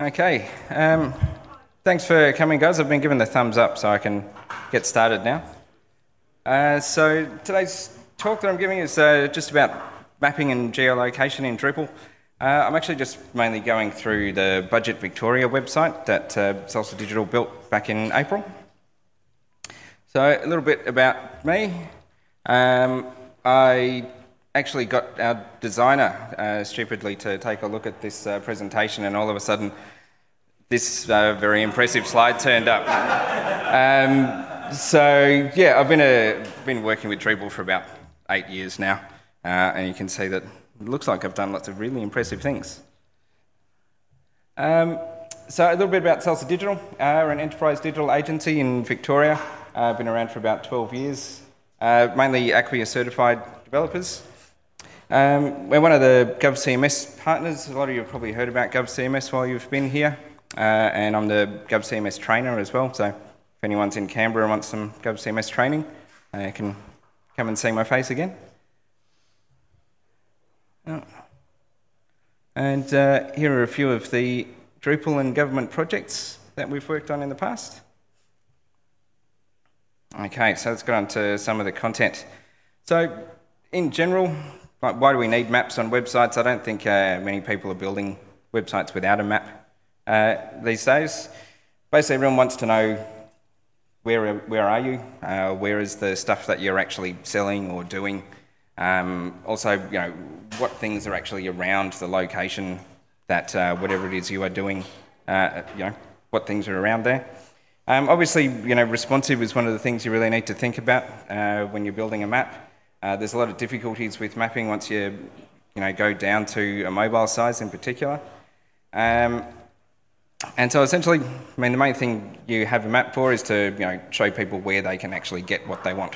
Okay, um, thanks for coming, guys. I've been given the thumbs up, so I can get started now. Uh, so today's talk that I'm giving is uh, just about mapping and geolocation in Drupal. Uh, I'm actually just mainly going through the Budget Victoria website that uh, Salsa Digital built back in April. So a little bit about me. Um, I actually got our designer uh, stupidly to take a look at this uh, presentation, and all of a sudden, this uh, very impressive slide turned up. um, so yeah, I've been a, been working with Drupal for about eight years now, uh, and you can see that it looks like I've done lots of really impressive things. Um, so a little bit about Salsa Digital. We're an enterprise digital agency in Victoria. Uh, been around for about 12 years. Uh, mainly Acquia certified developers. Um, we're one of the GovCMS partners. A lot of you have probably heard about GovCMS while you've been here, uh, and I'm the GovCMS trainer as well. So if anyone's in Canberra and wants some GovCMS training, uh, you can come and see my face again. Oh. And uh, here are a few of the Drupal and government projects that we've worked on in the past. Okay, so let's get on to some of the content. So, in general, like, why do we need maps on websites? I don't think uh, many people are building websites without a map uh, these days. Basically, everyone wants to know where, where are you? Uh, where is the stuff that you're actually selling or doing? Um, also, you know, what things are actually around the location that uh, whatever it is you are doing, uh, you know, what things are around there. Um, obviously, you know, responsive is one of the things you really need to think about uh, when you're building a map. Uh, there's a lot of difficulties with mapping once you, you know, go down to a mobile size in particular. Um, and so essentially, I mean, the main thing you have a map for is to, you know, show people where they can actually get what they want.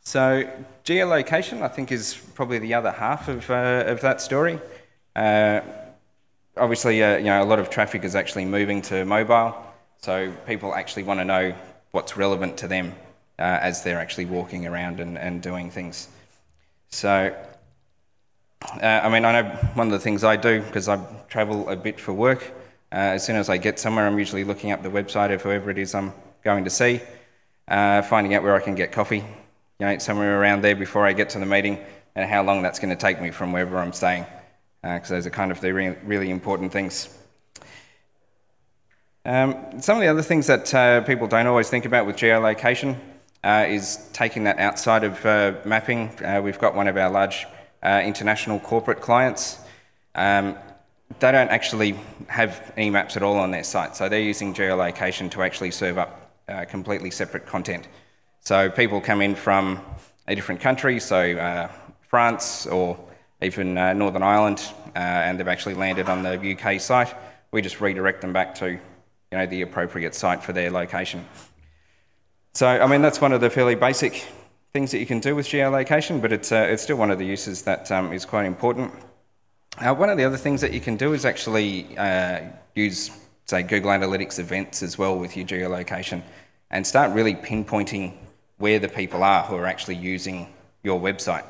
So geolocation, I think, is probably the other half of, uh, of that story. Uh, obviously, uh, you know, a lot of traffic is actually moving to mobile, so people actually want to know what's relevant to them uh, as they're actually walking around and, and doing things. So, uh, I mean, I know one of the things I do, because I travel a bit for work, uh, as soon as I get somewhere, I'm usually looking up the website of whoever it is I'm going to see, uh, finding out where I can get coffee, you know, somewhere around there before I get to the meeting, and how long that's going to take me from wherever I'm staying, because uh, those are kind of the re really important things. Um, some of the other things that uh, people don't always think about with geolocation uh, is taking that outside of uh, mapping. Uh, we've got one of our large uh, international corporate clients. Um, they don't actually have any maps at all on their site, so they're using geolocation to actually serve up uh, completely separate content. So people come in from a different country, so uh, France or even Northern Ireland, and they've actually landed on the UK site. We just redirect them back to you know, the appropriate site for their location. So, I mean, that's one of the fairly basic things that you can do with geolocation, but it's, uh, it's still one of the uses that um, is quite important. Uh, one of the other things that you can do is actually uh, use, say, Google Analytics events as well with your geolocation and start really pinpointing where the people are who are actually using your website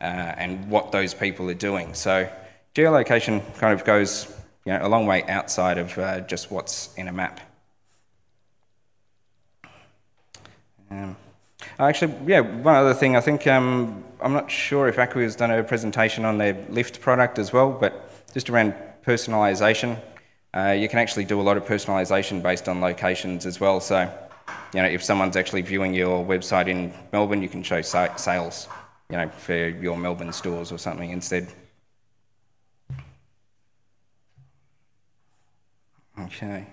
uh, and what those people are doing. So geolocation kind of goes you know, a long way outside of uh, just what's in a map. Um, actually, yeah, one other thing, I think um, I'm not sure if Acquia has done a presentation on their Lift product as well, but just around personalisation. Uh, you can actually do a lot of personalisation based on locations as well. So, you know, if someone's actually viewing your website in Melbourne, you can show sa sales, you know, for your Melbourne stores or something instead. Okay.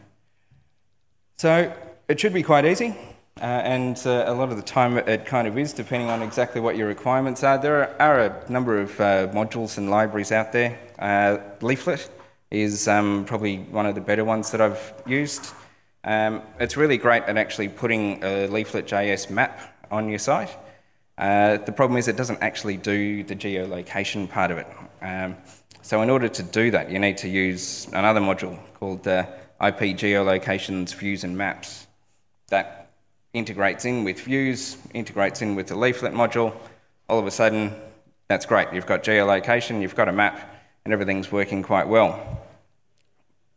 So it should be quite easy. Uh, and uh, a lot of the time it kind of is, depending on exactly what your requirements are. There are, are a number of uh, modules and libraries out there. Uh, Leaflet is um, probably one of the better ones that I've used. Um, it's really great at actually putting a Leaflet.js map on your site. Uh, the problem is it doesn't actually do the geolocation part of it. Um, so in order to do that, you need to use another module called uh, IP Geolocations Views and Maps. That integrates in with views, integrates in with the leaflet module, all of a sudden, that's great. You've got geolocation, you've got a map, and everything's working quite well.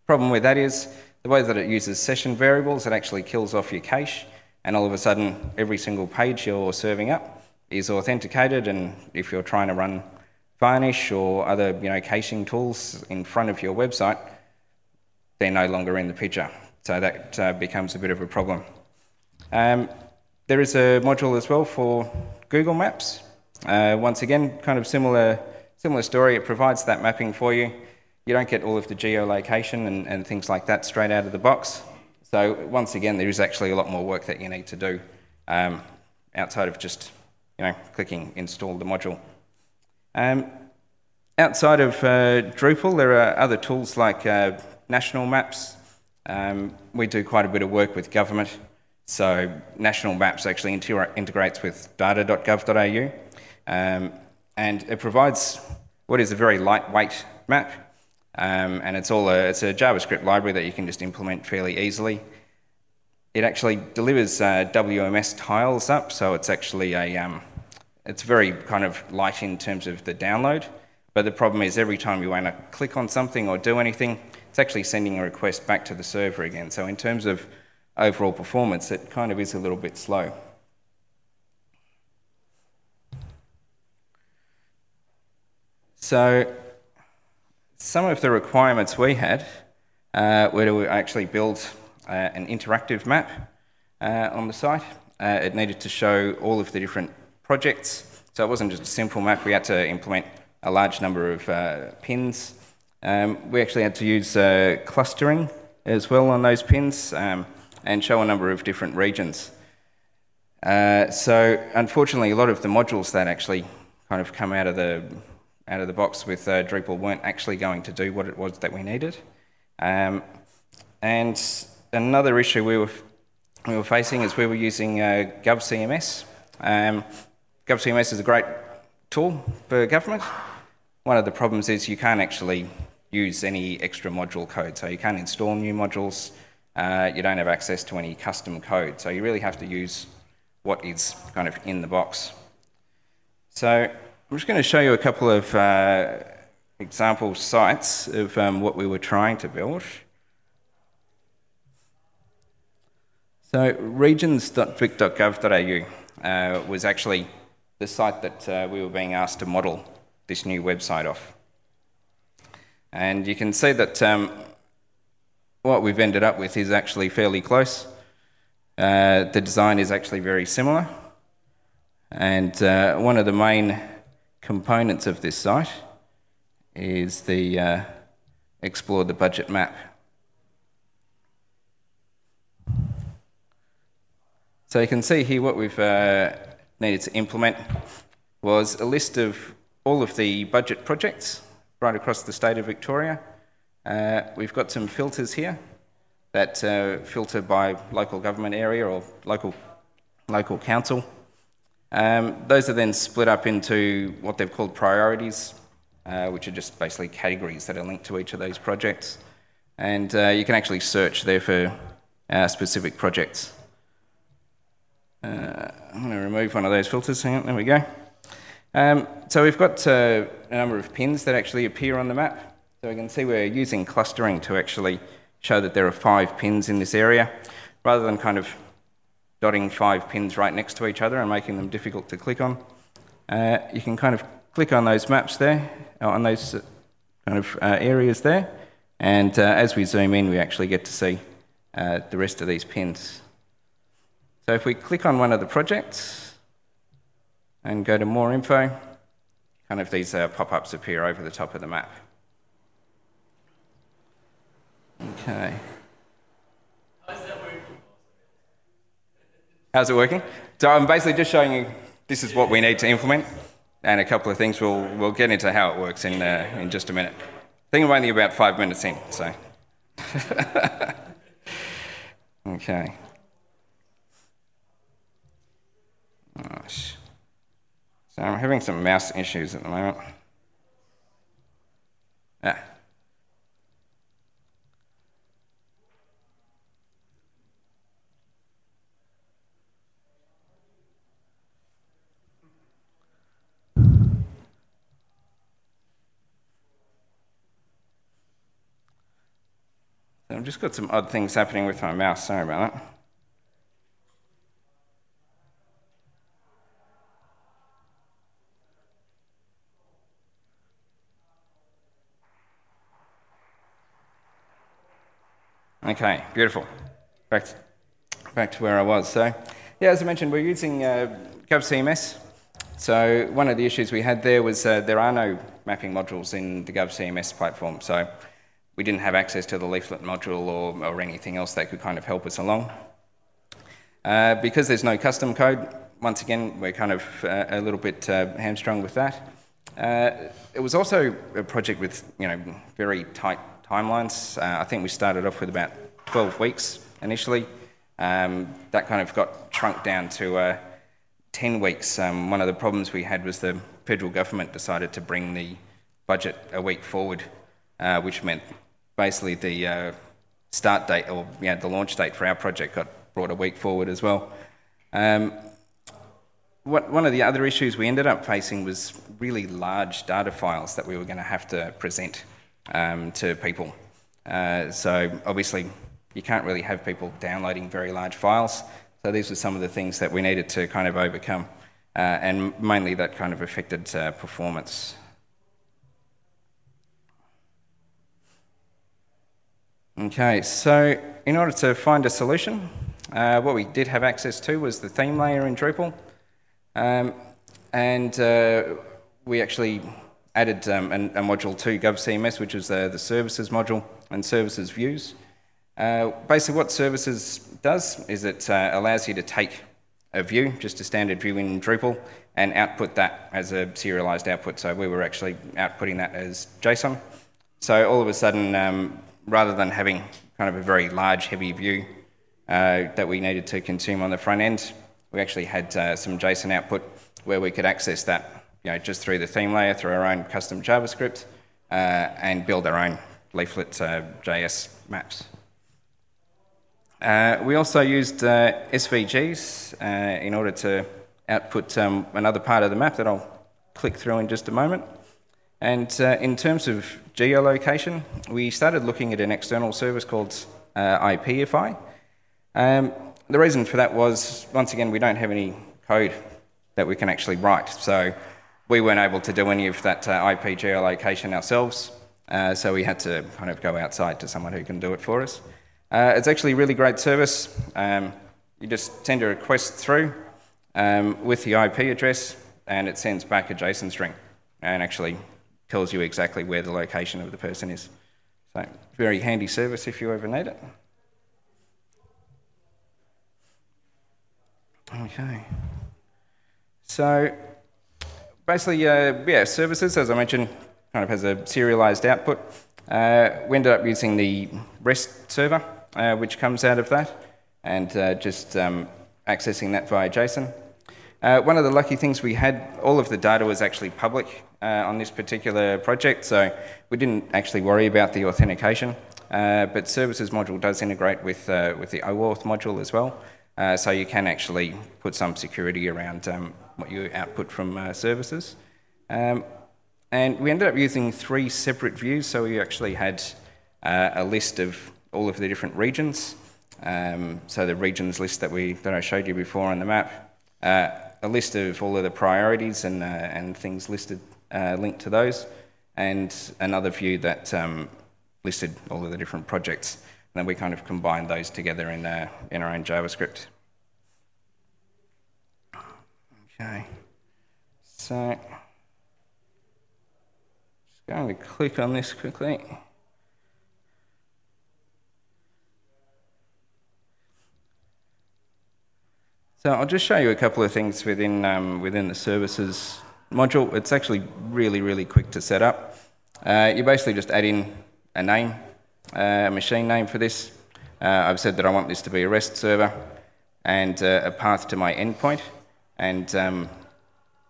Problem with that is the way that it uses session variables, it actually kills off your cache, and all of a sudden, every single page you're serving up is authenticated, and if you're trying to run Varnish or other you know, caching tools in front of your website, they're no longer in the picture. So that uh, becomes a bit of a problem. Um, there is a module as well for Google Maps. Uh, once again, kind of similar, similar story. It provides that mapping for you. You don't get all of the geolocation and, and things like that straight out of the box. So once again, there is actually a lot more work that you need to do um, outside of just you know, clicking install the module. Um, outside of uh, Drupal, there are other tools like uh, national maps. Um, we do quite a bit of work with government. So national maps actually integrates with data.gov.au. Um, and it provides what is a very lightweight map. Um, and it's all a, it's a JavaScript library that you can just implement fairly easily. It actually delivers uh, WMS tiles up, so it's actually a, um, it's very kind of light in terms of the download. But the problem is every time you want to click on something or do anything, it's actually sending a request back to the server again. So in terms of overall performance, it kind of is a little bit slow. So some of the requirements we had uh, were to actually build uh, an interactive map uh, on the site. Uh, it needed to show all of the different projects. So it wasn't just a simple map, we had to implement a large number of uh, pins. Um, we actually had to use uh, clustering as well on those pins um, and show a number of different regions. Uh, so unfortunately, a lot of the modules that actually kind of come out of the out of the box with uh, Drupal weren't actually going to do what it was that we needed. Um, and another issue we were we were facing is we were using uh, GovCMS. Um, GovCMS is a great tool for government. One of the problems is you can't actually use any extra module code, so you can't install new modules. Uh, you don't have access to any custom code, so you really have to use what is kind of in the box. So I'm just going to show you a couple of uh, example sites of um, what we were trying to build. So regions.vic.gov.au uh, was actually the site that uh, we were being asked to model this new website off. And you can see that um, what we've ended up with is actually fairly close. Uh, the design is actually very similar. And uh, one of the main components of this site is the uh, Explore the Budget map. So you can see here what we've uh, needed to implement was a list of all of the budget projects right across the state of Victoria. Uh, we've got some filters here that uh, filter by local government area or local, local council. Um, those are then split up into what they've called priorities, uh, which are just basically categories that are linked to each of those projects. And uh, you can actually search there for uh, specific projects. I'm going to remove one of those filters. On, there we go. Um, so we've got a number of pins that actually appear on the map. So we can see we're using clustering to actually show that there are five pins in this area, rather than kind of dotting five pins right next to each other and making them difficult to click on. Uh, you can kind of click on those maps there, uh, on those uh, kind of uh, areas there, and uh, as we zoom in, we actually get to see uh, the rest of these pins. So if we click on one of the projects and go to more info, kind of these pop-ups appear over the top of the map. Okay. How's that working? How's it working? So I'm basically just showing you this is what we need to implement, and a couple of things we'll, we'll get into how it works in, uh, in just a minute. I think I'm only about five minutes in, so. okay. Gosh. So I'm having some mouse issues at the moment. Ah. Just got some odd things happening with my mouse, sorry about that. Okay, beautiful. Back to, back to where I was. So, yeah, as I mentioned, we're using uh, GovCMS. So one of the issues we had there was uh, there are no mapping modules in the GovCMS platform. So we didn't have access to the leaflet module or, or anything else that could kind of help us along. Uh, because there's no custom code, once again, we're kind of uh, a little bit uh, hamstrung with that. Uh, it was also a project with, you know, very tight timelines. Uh, I think we started off with about 12 weeks initially. Um, that kind of got shrunk down to uh, 10 weeks. Um, one of the problems we had was the federal government decided to bring the budget a week forward, which meant basically the uh, start date or yeah, the launch date for our project got brought a week forward as well. Um, what, one of the other issues we ended up facing was really large data files that we were going to have to present um, to people. Uh, so obviously you can't really have people downloading very large files. So these were some of the things that we needed to kind of overcome. Uh, and mainly that kind of affected uh, performance. Okay, so in order to find a solution, uh, what we did have access to was the theme layer in Drupal. Um, and uh, we actually added um, a, a, module to GovCMS, which is uh, the services module and services views. Uh, basically, what services does is it uh, allows you to take a view, just a standard view in Drupal, and output that as a serialized output. So we were actually outputting that as JSON. So all of a sudden, um, rather than having kind of a very large, heavy view uh, that we needed to consume on the front end, we actually had uh, some JSON output where we could access that you know, just through the theme layer, through our own custom JavaScript, uh, and build our own leaflet uh, JS maps. Uh, we also used uh, SVGs in order to output um, another part of the map that I'll click through in just a moment. And uh, in terms of geolocation, we started looking at an external service called IPify. Um, the reason for that was, once again, we don't have any code that we can actually write. So we weren't able to do any of that uh, IP geolocation ourselves, uh, so we had to kind of go outside to someone who can do it for us. Uh, it's actually a really great service. Um, you just send a request through um, with the IP address, and it sends back a JSON string and actually tells you exactly where the location of the person is. So, very handy service if you ever need it. Okay. So, basically, uh, yeah, services, as I mentioned, kind of has a serialized output. Uh, we ended up using the REST server, uh, which comes out of that, and uh, just um, accessing that via JSON. Uh, one of the lucky things we had, all of the data was actually public uh, on this particular project, so we didn't actually worry about the authentication. but services module does integrate with, with the OAuth module as well, so you can actually put some security around um, what you output from uh, services. Um, and we ended up using three separate views, so we actually had uh, a list of all of the different regions. Um, so the regions list that we that I showed you before on the map, uh, a list of all of the priorities and uh, and things listed uh, linked to those, and another view that um, listed all of the different projects. And then we kind of combined those together in uh, in our own JavaScript. Okay, so just going to click on this quickly. So I'll just show you a couple of things within, um, within the services module. It's actually really, really quick to set up. Uh, you basically just add in a name, uh, a machine name for this. Uh, I've said that I want this to be a REST server and uh, a path to my endpoint. And um,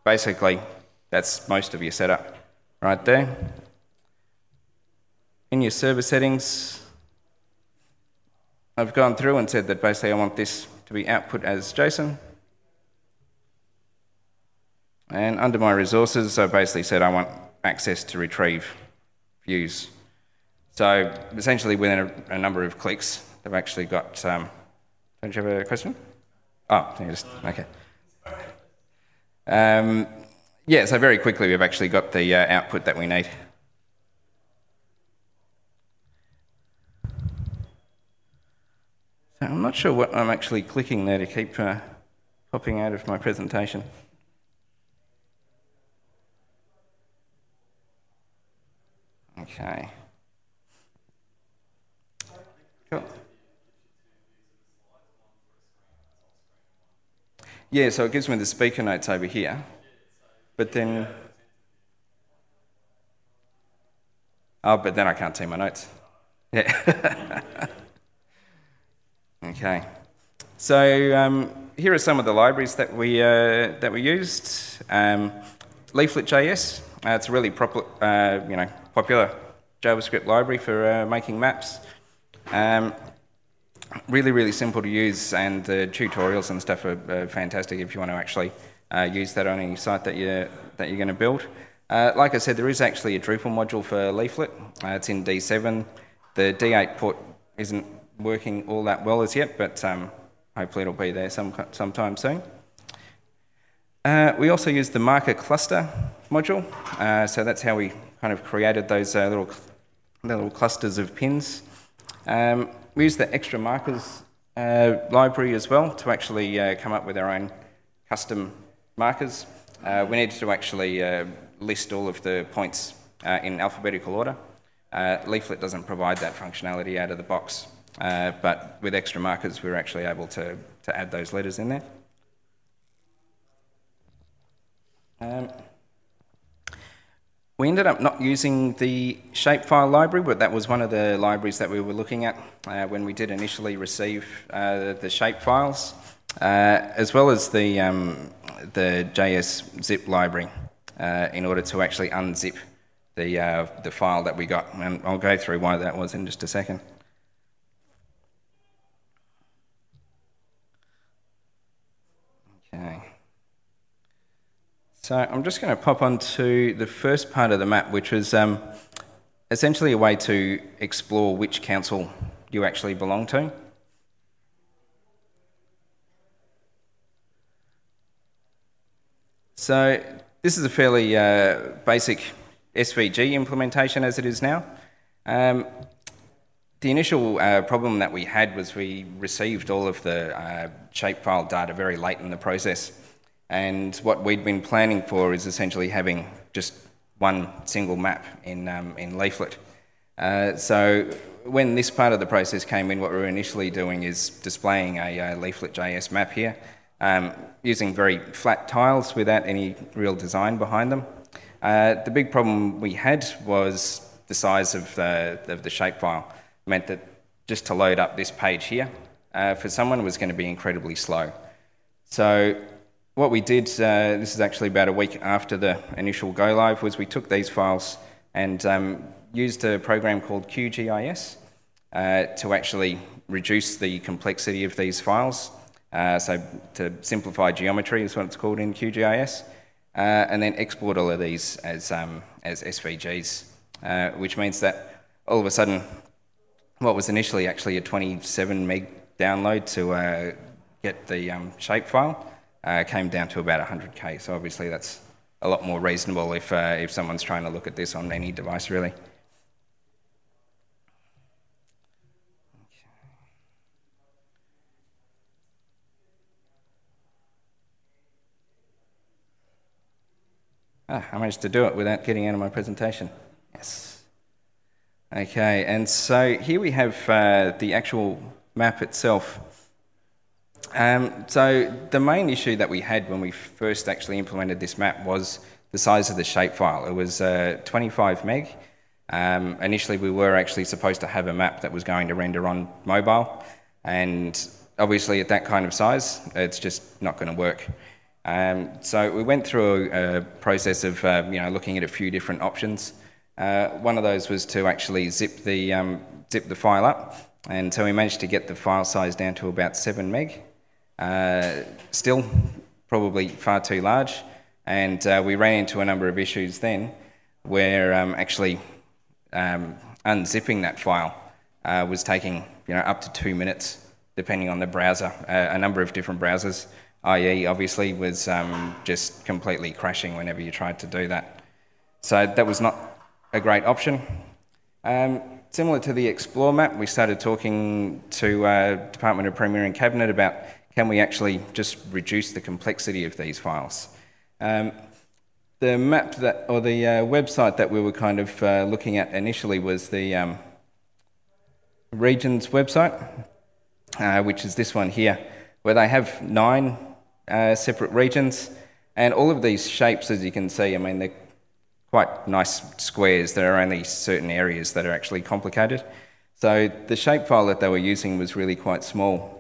basically, that's most of your setup right there. In your server settings, I've gone through and said that basically I want this to be output as JSON. And under my resources, I basically said I want access to retrieve views. So essentially, within a, a number of clicks, they've actually got. Um, don't you have a question? Oh, just, okay. Um, yeah, so very quickly we've actually got the uh, output that we need. So I'm not sure what I'm actually clicking there to keep uh, popping out of my presentation. Okay. Cool. Yeah, so it gives me the speaker notes over here, but then... Oh, but then I can't see my notes. Yeah. okay. So um, here are some of the libraries that we, uh, that we used. Um, Leaflet.js, uh, it's a really proper, uh, you know, popular JavaScript library for uh, making maps. Um, really, really simple to use, and the tutorials and stuff are, fantastic if you want to actually uh, use that on any site that you're, that you're going to build. Uh, like I said, there is actually a Drupal module for Leaflet. It's in D7. The D8 port isn't working all that well as yet, but um, hopefully it'll be there some, sometime soon. Uh, we also use the marker cluster module, uh, so that's how we kind of created those uh, little, little clusters of pins. Um, we use the extra markers uh, library as well to actually uh, come up with our own custom markers. Uh, we needed to actually list all of the points in alphabetical order. Leaflet doesn't provide that functionality out of the box, but with extra markers we were actually able to, to add those letters in there. Um, we ended up not using the shapefile library, but that was one of the libraries that we were looking at uh, when we did initially receive uh, the shapefiles, uh, as well as the, um, the JS zip library uh, in order to actually unzip the, uh, the file that we got. And I'll go through why that was in just a second. So I'm just going to pop onto the first part of the map, which was um, essentially a way to explore which council you actually belong to. So this is a fairly uh, basic SVG implementation as it is now. Um, the initial uh, problem that we had was we received all of the uh, shapefile data very late in the process. And what we'd been planning for is essentially having just one single map in, um, in Leaflet. Uh, so when this part of the process came in, what we were initially doing is displaying a, a Leaflet.js map here, um, using very flat tiles without any real design behind them. Uh, the big problem we had was the size of the, of the shapefile. It meant that just to load up this page here, uh, for someone was going to be incredibly slow. So what we did, uh, this is actually about a week after the initial go live, was we took these files and um, used a program called QGIS uh, to actually reduce the complexity of these files. Uh, so to simplify geometry is what it's called in QGIS, uh, and then export all of these as, um, as SVGs, uh, which means that all of a sudden, what was initially actually a 27 meg download to uh, get the um, shapefile uh, came down to about 100k. So obviously that's a lot more reasonable if, uh, if someone's trying to look at this on any device, really. Ah, I managed to do it without getting out of my presentation. Yes. Okay, and so here we have uh, the actual map itself. Um, so the main issue that we had when we first actually implemented this map was the size of the shapefile. It was uh, 25 meg. Um, initially, we were actually supposed to have a map that was going to render on mobile, and obviously at that kind of size, it's just not going to work. Um, so we went through a, process of uh, you know looking at a few different options. Uh, one of those was to actually zip the um, zip the file up, and so we managed to get the file size down to about seven meg. Uh, still probably far too large, and uh, we ran into a number of issues then where um, actually um, unzipping that file uh, was taking you know, up to two minutes, depending on the browser. Uh, a number of different browsers, IE obviously, was um, just completely crashing whenever you tried to do that. So that was not a great option. Um, similar to the Explore map, we started talking to uh, Department of Premier and Cabinet about can we actually just reduce the complexity of these files. Um, the map that, or the uh, website that we were kind of uh, looking at initially was the um, regions website, uh, which is this one here, where they have nine uh, separate regions, and all of these shapes, as you can see, I mean, they're quite nice squares. There are only certain areas that are actually complicated. So the shapefile that they were using was really quite small.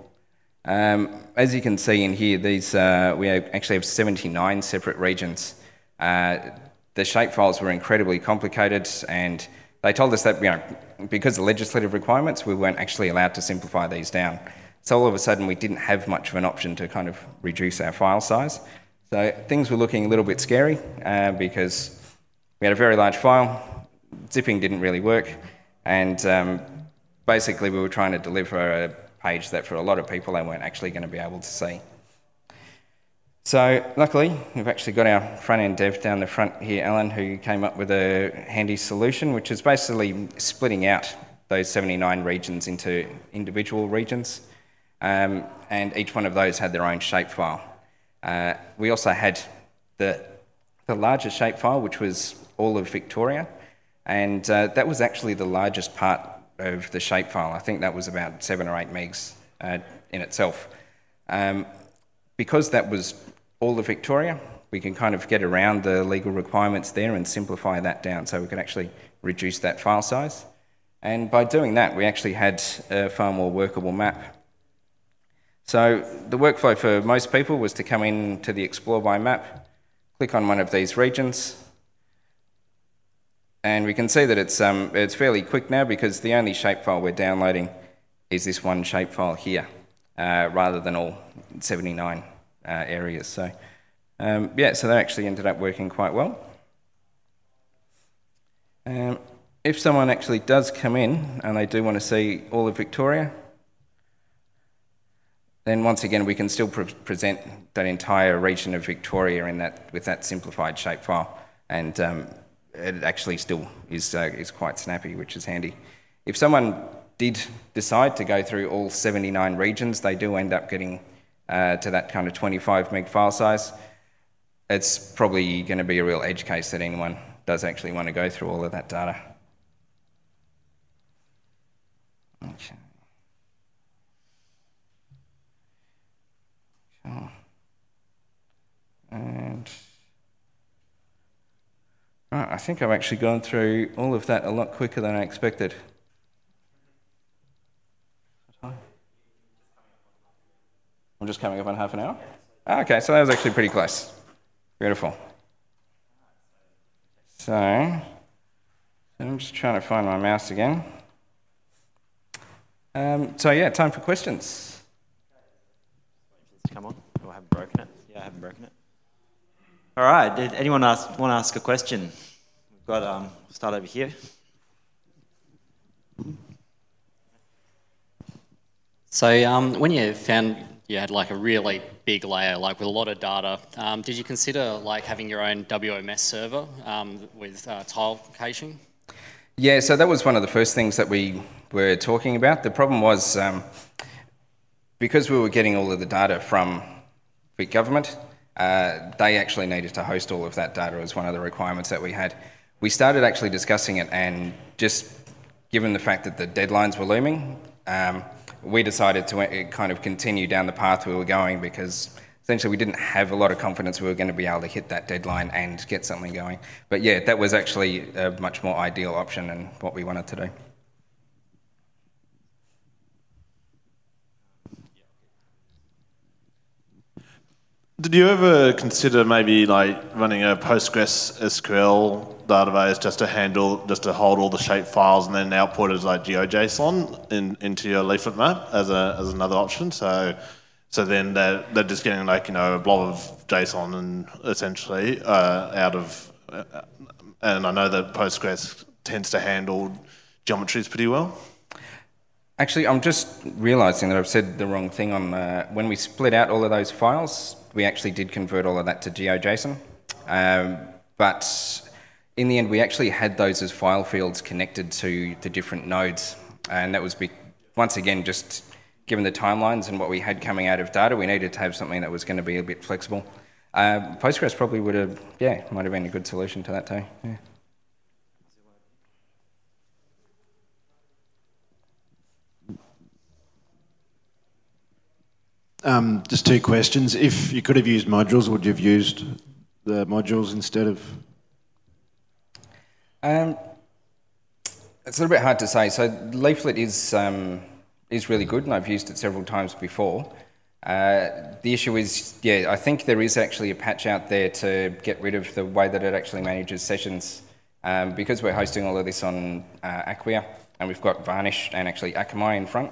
Um, as you can see in here, these, uh, we actually have 79 separate regions. Uh, the shapefiles were incredibly complicated and they told us that, you know, because of legislative requirements, we weren't actually allowed to simplify these down. So all of a sudden, we didn't have much of an option to kind of reduce our file size. So things were looking a little bit scary uh, because we had a very large file, zipping didn't really work, and um, basically we were trying to deliver a page that for a lot of people they weren't actually going to be able to see. So luckily, we've actually got our front-end dev down the front here, Alan, who came up with a handy solution, which is basically splitting out those 79 regions into individual regions. Um, and each one of those had their own shapefile. Uh, we also had the, the larger shapefile, which was all of Victoria, and uh, that was actually the largest part of the shapefile. I think that was about seven or eight megs uh, in itself. Um, because that was all of Victoria, we can kind of get around the legal requirements there and simplify that down so we can actually reduce that file size. And by doing that, we actually had a far more workable map. So the workflow for most people was to come in to the Explore by Map, click on one of these regions, and we can see that it's, um, it's fairly quick now because the only shapefile we're downloading is this one shapefile here, uh, rather than all 79 uh, areas. So um, yeah, so that actually ended up working quite well. Um, if someone actually does come in and they do want to see all of Victoria, then once again we can still pre present that entire region of Victoria in that with that simplified shapefile and um, it actually still is, uh, is quite snappy, which is handy. If someone did decide to go through all 79 regions, they do end up getting uh, to that kind of 25 meg file size. It's probably going to be a real edge case that anyone does actually want to go through all of that data. Okay. And Right, I think I've actually gone through all of that a lot quicker than I expected. I'm just coming up on half an hour? Ah, okay, so that was actually pretty close. Beautiful. So, I'm just trying to find my mouse again. Um, so yeah, time for questions. Come on, I haven't broken it. Yeah, I haven't broken it. All right. Did anyone ask, want to ask a question? We've got um, start over here. So um, when you found you had like a really big layer, like with a lot of data, um, did you consider like having your own WMS server um, with uh, tile caching? Yeah, so that was one of the first things that we were talking about. The problem was um, because we were getting all of the data from Vic government, uh, they actually needed to host all of that data as one of the requirements that we had. We started actually discussing it, and just given the fact that the deadlines were looming, um, we decided to uh, kind of continue down the path we were going because essentially we didn't have a lot of confidence we were going to be able to hit that deadline and get something going. But yeah, that was actually a much more ideal option and what we wanted to do. Did you ever consider maybe like running a Postgres SQL database just to handle, just to hold all the shape files and then output it as like GeoJSON in, into your leaflet map as a as another option? So, so then they're, they're just getting like you know a blob of JSON and essentially uh, out of, uh, and I know that Postgres tends to handle geometries pretty well? Actually, I'm just realising that I've said the wrong thing on uh, when we split out all of those files. We actually did convert all of that to GeoJSON, um, but in the end, we actually had those as file fields connected to the different nodes, and that was once again just given the timelines and what we had coming out of data, we needed to have something that was going to be a bit flexible. Uh, Postgres probably would have, yeah, might have been a good solution to that too. Yeah. Um, just two questions. If you could have used modules, would you have used the modules instead of? Um, it's a little bit hard to say. So Leaflet is um, is really good, and I've used it several times before. Uh, the issue is, yeah, I think there is actually a patch out there to get rid of the way that it actually manages sessions. Um, because we're hosting all of this on uh, Acquia, and we've got Varnish and actually Akamai in front.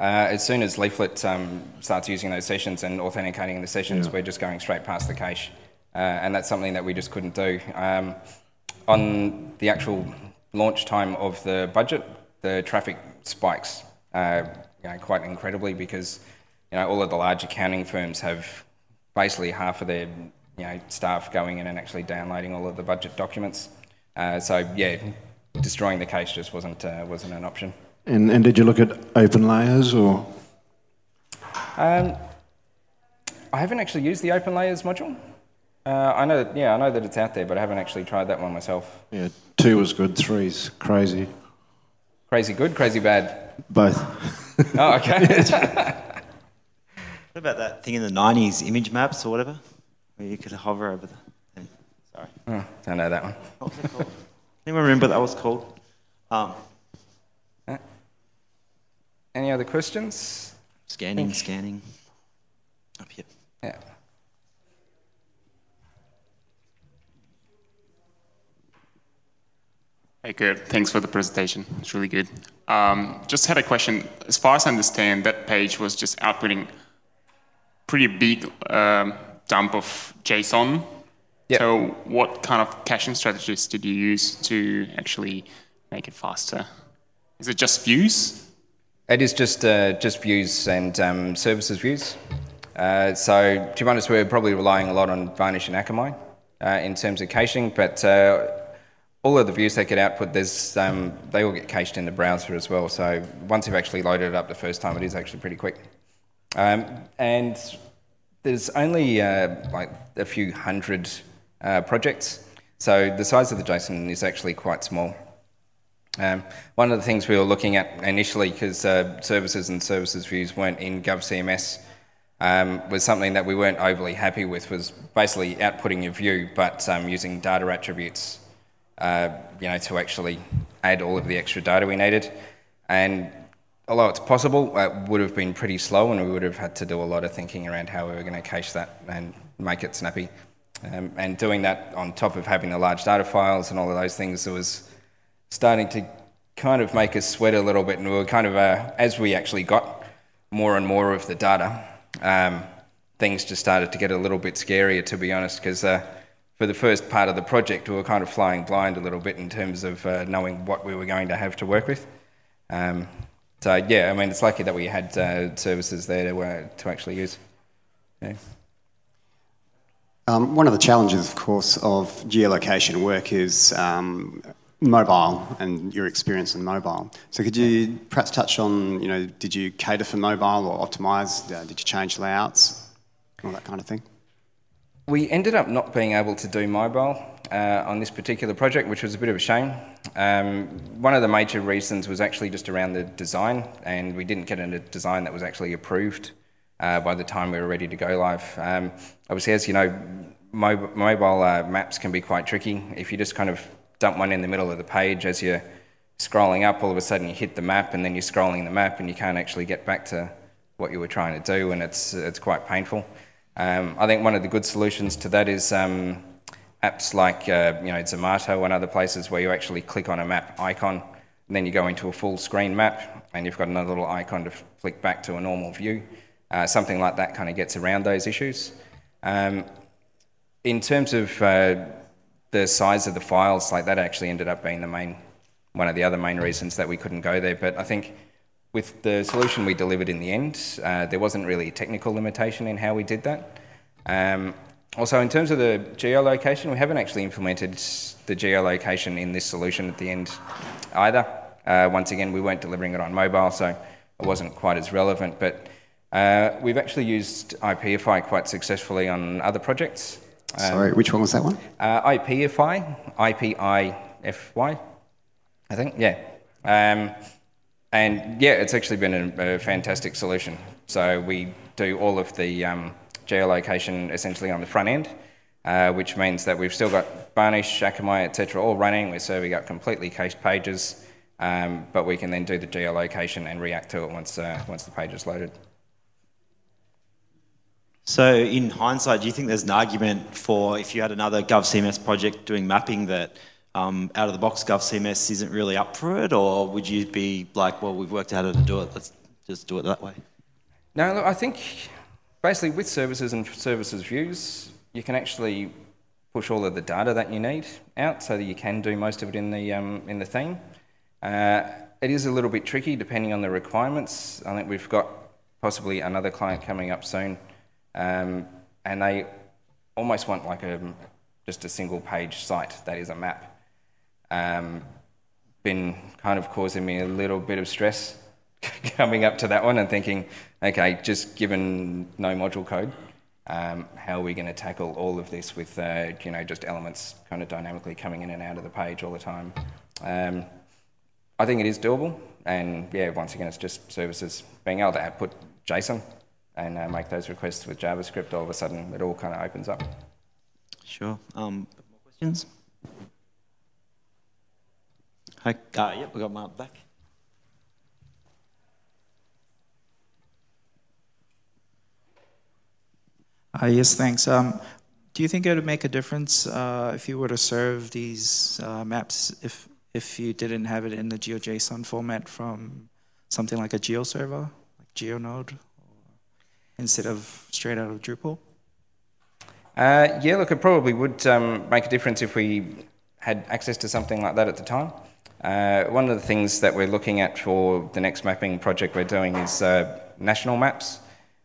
Uh, as soon as Leaflet um, starts using those sessions and authenticating the sessions, yeah. we're just going straight past the cache. Uh, and that's something that we just couldn't do. Um, on the actual launch time of the budget, the traffic spikes uh, you know, quite incredibly because you know, all of the large accounting firms have basically half of their you know, staff going in and actually downloading all of the budget documents. Uh, so yeah, destroying the cache just wasn't uh, wasn't an option. And, and did you look at open layers or? Um, I haven't actually used the open layers module. Uh, I know that, yeah, I know that it's out there, but I haven't actually tried that one myself. Yeah, two was good, three's crazy. Crazy good, crazy bad? Both. oh, okay. what about that thing in the 90s, image maps or whatever, where you could hover over the. Sorry. Oh, don't know that one. What was it called? Anyone remember what that was called? Um, any other questions? Scanning, scanning. Up here. Yeah. Hey, good. Thanks for the presentation. It's really good. Um, just had a question. As far as I understand, that page was just outputting pretty big um, dump of JSON. Yep. So what kind of caching strategies did you use to actually make it faster? Is it just views? It is just uh, just views and um, services views. Uh, so to be honest, we're probably relying a lot on Varnish and Akamai uh, in terms of caching, but uh, all of the views they get output, there's, um, they all get cached in the browser as well. So once you've actually loaded it up the first time, it is actually pretty quick. Um, and there's only uh, like a few hundred uh, projects. So the size of the JSON is actually quite small. Um, one of the things we were looking at initially, because uh, services and services views weren't in GovCMS, um, was something that we weren't overly happy with, was basically outputting your view, but um, using data attributes uh, you know, to actually add all of the extra data we needed. And although it's possible, it would have been pretty slow and we would have had to do a lot of thinking around how we were going to cache that and make it snappy. Um, and doing that on top of having the large data files and all of those things, it was starting to kind of make us sweat a little bit. And we were kind of, uh, as we actually got more and more of the data, um, things just started to get a little bit scarier, to be honest, because uh, for the first part of the project, we were kind of flying blind a little bit in terms of uh, knowing what we were going to have to work with. Um, so yeah, I mean, it's lucky that we had uh, services there to, uh, to actually use. Yeah. Um, one of the challenges, of course, of geolocation work is um, mobile and your experience in mobile. So could you perhaps touch on, you know, did you cater for mobile or optimize? Uh, did you change layouts? All that kind of thing? We ended up not being able to do mobile uh, on this particular project, which was a bit of a shame. Um, one of the major reasons was actually just around the design, and we didn't get a design that was actually approved uh, by the time we were ready to go live. Um, obviously, as you know, mo- mobile uh, maps can be quite tricky. If you just kind of dump one in the middle of the page as you're scrolling up, all of a sudden you hit the map, and then you're scrolling the map, and you can't actually get back to what you were trying to do, and it's it's quite painful. Um, I think one of the good solutions to that is um, apps like uh, you know Zomato and other places where you actually click on a map icon, and then you go into a full screen map, and you've got another little icon to flick back to a normal view. Uh, something like that kind of gets around those issues. Um, in terms of uh, the size of the files, like that actually ended up being the main one of the other main reasons that we couldn't go there. But I think with the solution we delivered in the end, uh, there wasn't really a technical limitation in how we did that. Um, also, in terms of the geolocation, we haven't actually implemented the geolocation in this solution at the end either. Uh, once again, we weren't delivering it on mobile, so it wasn't quite as relevant. But uh, we've actually used IPFI quite successfully on other projects. Um, Sorry, which one was that one? Uh, IPFI, IPIFY, I think, yeah. Um, and yeah, it's actually been a, a, fantastic solution. So we do all of the um, geolocation essentially on the front end, uh, which means that we've still got Varnish, Akamai, etc., all running. We're serving up completely cached pages, um, but we can then do the geolocation and react to it once, uh, once the page is loaded. So, in hindsight, do you think there's an argument for if you had another GovCMS project doing mapping that um, out of the box GovCMS isn't really up for it, or would you be like, well, we've worked out how to do it, let's just do it that way? No, look, I think basically with services and services views, you can actually push all of the data that you need out so that you can do most of it in the, um, in the theme. Uh, it is a little bit tricky depending on the requirements. I think we've got possibly another client coming up soon, um, and they almost want like a just a single page site that is a map. Um, been kind of causing me a little bit of stress coming up to that one and thinking, okay, just given no module code, um, how are we going to tackle all of this with, uh, you know, just elements kind of dynamically coming in and out of the page all the time? Um, I think it is doable, and yeah, once again, it's just services being able to output JSON and uh, make those requests with JavaScript. All of a sudden, it all kind of opens up. Sure. Um, more questions? Hi. Uh, yep, we got Mark back. Uh, yes, thanks. Um, do you think it would make a difference uh, if you were to serve these uh, maps if if you didn't have it in the GeoJSON format from something like a GeoServer, like GeoNode, instead of straight out of Drupal? Uh, yeah, look, it probably would um, make a difference if we had access to something like that at the time. Uh, one of the things that we're looking at for the next mapping project we're doing is uh, national maps.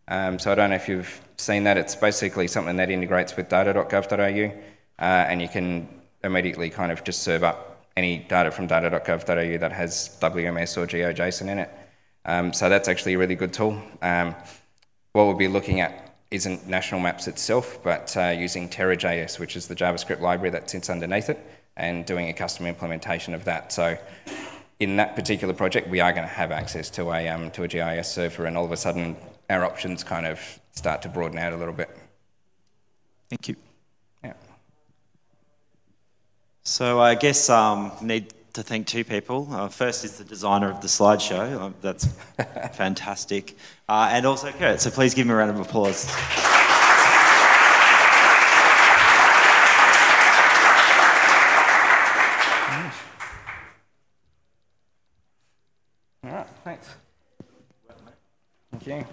Um, so I don't know if you've seen that. It's basically something that integrates with data.gov.au, uh, and you can immediately kind of just serve up any data from data.gov.au that has WMS or GeoJSON in it. Um, so that's actually a really good tool. What we'll be looking at isn't national maps itself, but uh, using TerriaJS, which is the JavaScript library that sits underneath it, and doing a custom implementation of that. So in that particular project, we are going to have access to a, um, to a GIS server, and all of a sudden, our options kind of start to broaden out a little bit. Thank you. Yeah. So I guess um, need to thank two people. Uh, first is the designer of the slideshow. Um, that's fantastic. Uh, and also Kurt. So please give him a round of applause. All right, thanks. Thank you.